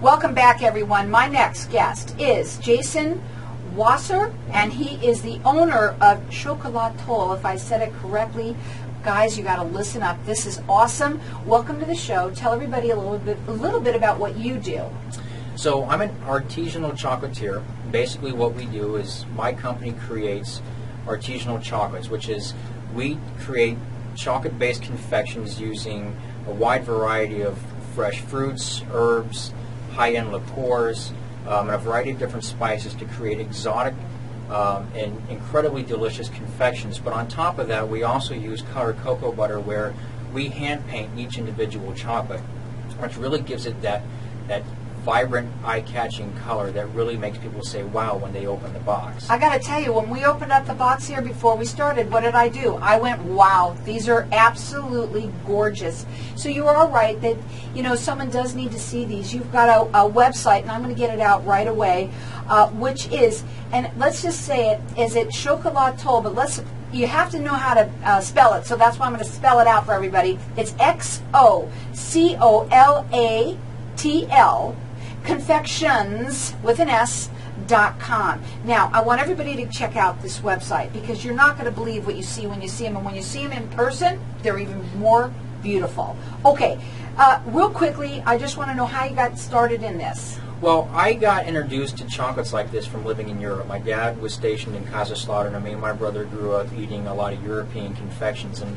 Welcome back, everyone. My next guest is Jason Wessler, and he is the owner of Xocolatl, if I said it correctly. Guys, you got to listen up. This is awesome. Welcome to the show. Tell everybody a little bit, a little bit about what you do. So I'm an artisanal chocolatier. Basically, what we do is my company creates artisanal chocolates, which is we create chocolate-based confections using a wide variety of fresh fruits, herbs, high-end liqueurs, um, and a variety of different spices to create exotic um, and incredibly delicious confections. But on top of that, we also use colored cocoa butter where we hand paint each individual chocolate, which really gives it that that vibrant, eye-catching color that really makes people say wow when they open the box. I got to tell you, when we opened up the box here before we started, what did I do? I went, wow, these are absolutely gorgeous. So you are right that, you know, someone does need to see these. You've got a, a website, and I'm going to get it out right away, uh, which is, and let's just say it, is it Xocolatl, but let's you have to know how to uh, spell it, so that's why I'm going to spell it out for everybody. It's X O C O L A T L confections with an S dot com. Now, I want everybody to check out this website because you're not going to believe what you see when you see them, and when you see them in person, they're even more beautiful. Okay, uh, real quickly, I just want to know how you got started in this. Well, I got introduced to chocolates like this from living in Europe. My dad was stationed in Kaiserslautern, and me and my brother grew up eating a lot of European confections. And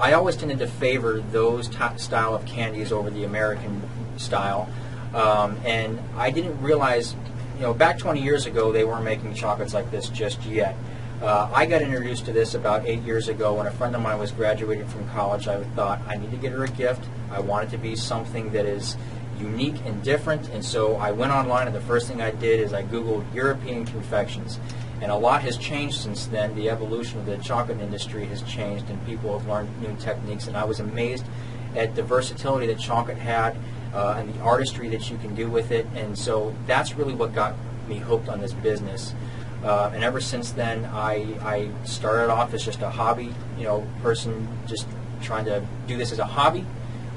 I always tended to favor those style of candies over the American style. Um, and I didn't realize, you know, back 20 years ago, they weren't making chocolates like this just yet. Uh, I got introduced to this about eight years ago when a friend of mine was graduating from college. I thought I need to get her a gift. I want it to be something that is unique and different. And so I went online, and the first thing I did is I Googled European confections. And a lot has changed since then. The evolution of the chocolate industry has changed, and people have learned new techniques. And I was amazed at the versatility that chocolate had uh, and the artistry that you can do with it. And so that's really what got me hooked on this business. Uh, and ever since then, I, I started off as just a hobby, you know, person, just trying to do this as a hobby.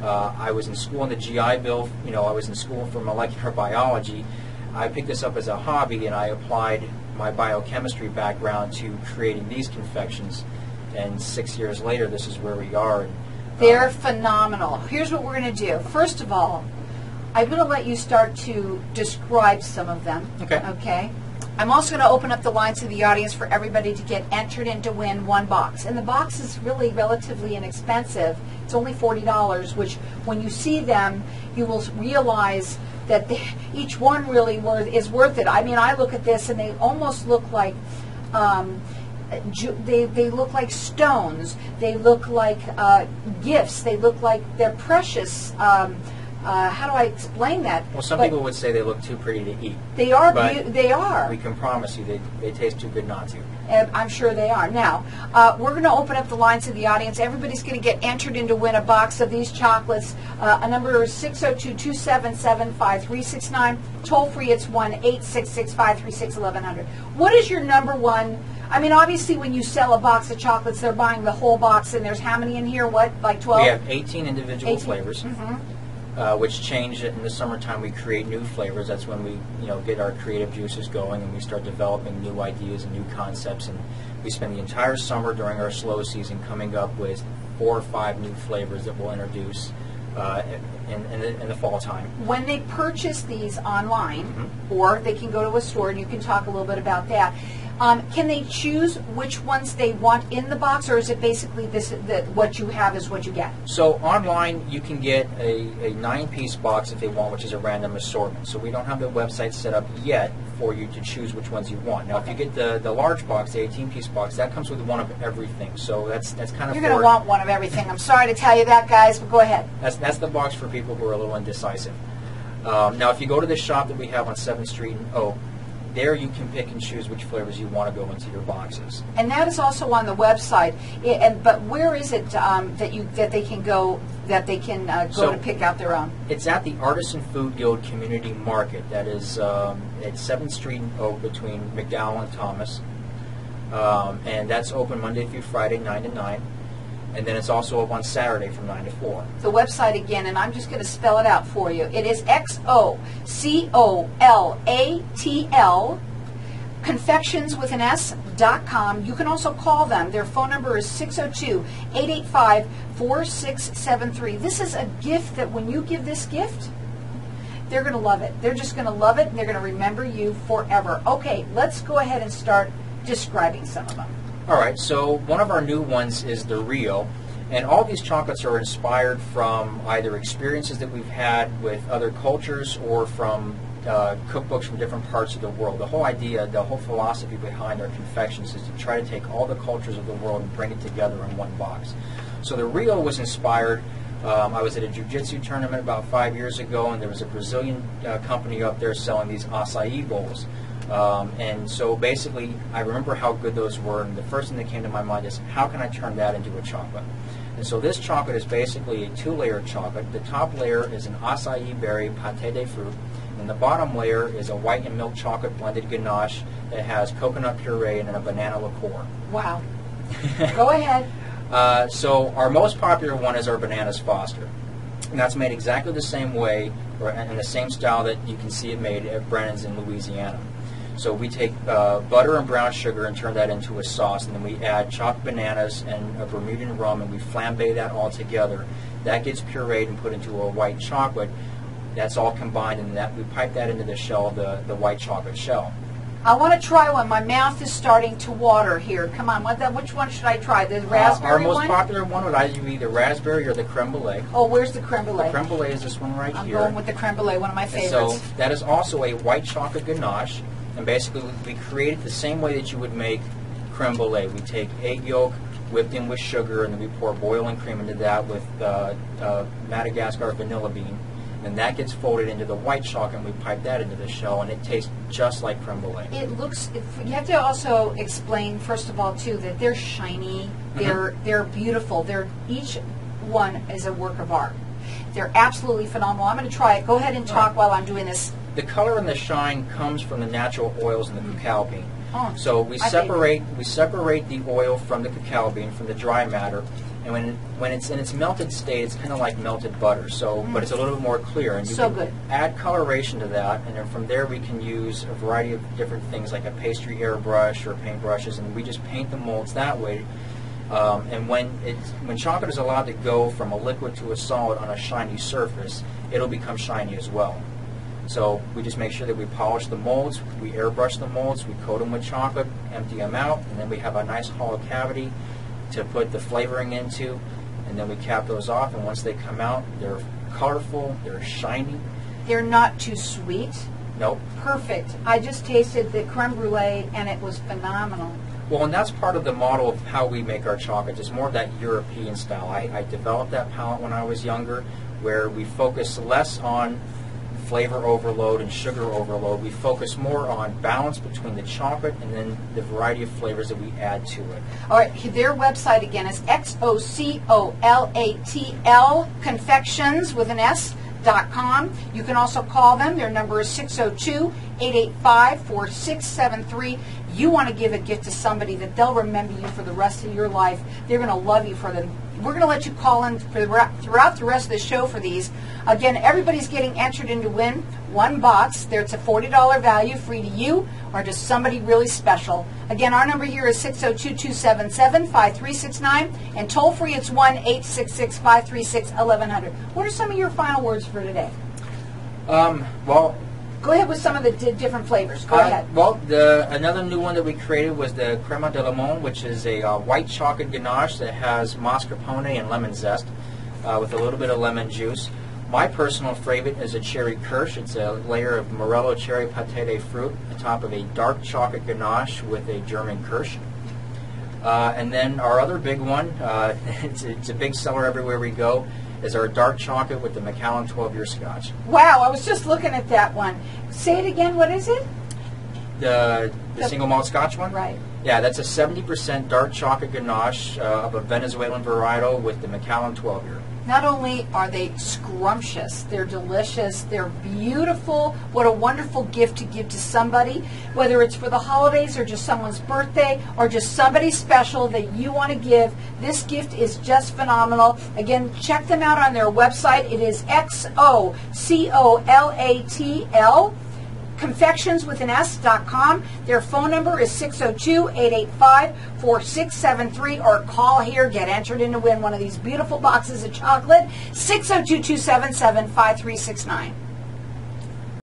Uh, I was in school on the GI Bill. You know, I was in school for molecular biology. I picked this up as a hobby, and I applied my biochemistry background to creating these confections. And six years later, this is where we are. They're phenomenal. Here's what we're going to do. First of all, I'm going to let you start to describe some of them. Okay. Okay. I'm also going to open up the lines to the audience for everybody to get entered in to win one box. And the box is really relatively inexpensive. It's only $40, which when you see them, you will realize that they, each one really worth, is worth it. I mean, I look at this and they almost look like um, they, they look like stones. They look like uh, gifts. They look like they're precious. Um, uh, how do I explain that? Well, some But people would say they look too pretty to eat. they are. they are. We can promise you they, they taste too good not to. And I'm sure they are. Now, uh, we're going to open up the lines to the audience. Everybody's going to get entered in to win a box of these chocolates. Uh, a number is 602-277-5369. Toll free, it's 1-866-536-1100. What is your number one? I mean, obviously, when you sell a box of chocolates, they're buying the whole box, and there's how many in here? What, like 12? We have 18 individual 18. flavors, Mhm. Uh, which change it in the summertime. We create new flavors. That's when we, you know, get our creative juices going and we start developing new ideas and new concepts. And we spend the entire summer during our slow season coming up with four or five new flavors that we'll introduce uh, in, in, the, in the fall time. when they purchase these online, Mhm. or they can go to a store, and you can talk a little bit about that. Um, can they choose which ones they want in the box, or is it basically this that what you have is what you get? So online, you can get a, a nine-piece box if they want, which is a random assortment. So we don't have the website set up yet for you to choose which ones you want. Now, if you get the, the large box, the 18-piece box, that comes with one of everything. So that's that's kind of You're going to want one of everything. I'm sorry to tell you that, guys, but go ahead. that's that's the box for people who are a little indecisive. Um, now, if you go to the shop that we have on Seventh Street in Oak, there you can pick and choose which flavors you want to go into your boxes. And that is also on the website. I- and but where is it um, that you that they can go that they can uh, go So- to pick out their own? It's at the Artisan Food Guild Community Market. That is um, at 7th Street Oak between McDowell and Thomas. Um, and that's open Monday through Friday, 9 to 9. And then it's also up on Saturday from 9 to 4. The website again, and I'm just going to spell it out for you. It is X O C O L A T L confections with an S dot com. You can also call them. Their phone number is 602 885 4673. This is a gift that when you give this gift, they're going to love it. They're just going to love it and they're going to remember you forever. Okay, let's go ahead and start describing some of them. All right, so one of our new ones is the Rio. And all these chocolates are inspired from either experiences that we've had with other cultures or from uh, cookbooks from different parts of the world. The whole idea, the whole philosophy behind our confections is to try to take all the cultures of the world and bring it together in one box. So the Rio was inspired. Um, I was at a jiu-jitsu tournament about five years ago, and there was a Brazilian uh, company up there selling these acai bowls. Um, and so basically, I remember how good those were, and the first thing that came to my mind is, how can I turn that into a chocolate? And so this chocolate is basically a two-layer chocolate. The top layer is an acai berry pate de fruit, and the bottom layer is a white and milk chocolate blended ganache that has coconut puree and a banana liqueur. Wow. go ahead. Uh, so our most popular one is our bananas Foster. And that's made exactly the same way or in the same style that you can see it made at Brennan's in Louisiana. So we take uh, butter and brown sugar and turn that into a sauce, and then we add chopped bananas and a Bermudan rum, and we flambe that all together. That gets pureed and put into a white chocolate. That's all combined, and that we pipe that into the shell, the, the white chocolate shell. I want to try one. My mouth is starting to water here. Come on, what the, which one should I try? The raspberry uh, Our most one? popular one would either be the raspberry or the creme brulee. Oh, where's the creme brulee? The creme brulee is this one right here. I'm going with the creme brulee, one of my And favorites. so that is also a white chocolate ganache, and basically we create it the same way that you would make creme brulee. We take egg yolk whipped in with sugar, and then we pour boiling cream into that with uh, uh, Madagascar vanilla bean. And that gets folded into the white chocolate, and we pipe that into the shell, and it tastes just like creme brulee. it looks. You have to also explain, first of all, too, that they're shiny. Mm-hmm. They're they're beautiful. They're each one is a work of art. They're absolutely phenomenal. I'm going to try it. Go ahead and talk while I'm doing this. The color and the shine comes from the natural oils in the cacao bean. Oh, So we my separate we separate the oil from the cacao bean from the dry matter, and when when it's in its melted state, it's kind of like melted butter. So, but it's a little bit more clear, and you Mm. So can good. add coloration to that, and then from there we can use a variety of different things like a pastry airbrush or paint brushes, and we just paint the molds that way. Um, and when it's when chocolate is allowed to go from a liquid to a solid on a shiny surface, it'll become shiny as well. So we just make sure that we polish the molds, we airbrush the molds, we coat them with chocolate, empty them out, and then we have a nice hollow cavity to put the flavoring into, and then we cap those off. And once they come out, they're colorful, they're shiny. They're not too sweet. Nope. Perfect. I just tasted the creme brulee and it was phenomenal. Well, and that's part of the model of how we make our chocolates. It's more of that European style. I, I developed that palate when I was younger, where we focus less on flavor overload and sugar overload. We focus more on balance between the chocolate and then the variety of flavors that we add to it. All right, their website again is X O C O L A T L confections with an S dot com. You can also call them. Their number is 602 885 4673. You want to give a gift to somebody that they'll remember you for the rest of your life. They're going to love you for them. We're going to let you call in the, throughout the rest of the show for these. Again, everybody's getting entered in to win one box. There, it's a forty dollar value, free to you or to somebody really special. Again, our number here is 602-277-5369 and toll free it's 1-866-536-1100. What are some of your final words for today? Um, well, Go ahead with some of the di- different flavors. Go Uh, ahead. Well, the another new one that we created was the crema de limon, which is a uh, white chocolate ganache that has mascarpone and lemon zest uh, with a little bit of lemon juice. My personal favorite is a cherry kirsch. It's a layer of Morello cherry pate de fruit on top of a dark chocolate ganache with a German kirsch. Uh, and then our other big one, uh, it's, it's a big seller everywhere we go, is our dark chocolate with the Macallan 12-year Scotch. Wow, I was just looking at that one. Say it again. What is it? The, the The- single malt Scotch one? Right. Yeah, that's a 70% dark chocolate ganache uh, of a Venezuelan varietal with the Macallan 12 year. Not only are they scrumptious, they're delicious, they're beautiful. What a wonderful gift to give to somebody, whether it's for the holidays or just someone's birthday or just somebody special that you want to give. This gift is just phenomenal. Again, check them out on their website. It is X O C O L A T L confections S.com. Their phone number is 602-885-4673 or call here, get entered in to win one of these beautiful boxes of chocolate, 602-277-5369.